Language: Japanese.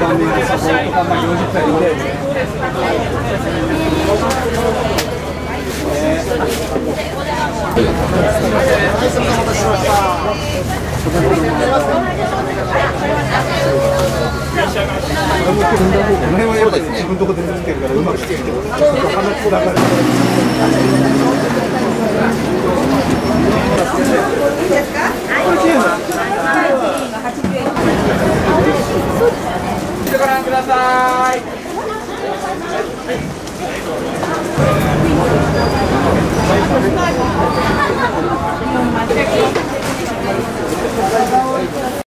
番目のサポートがまあ40回で。この辺はやっぱり自分のとこで見てるからうまくしてるけど、鼻っこだから。覧ください。はい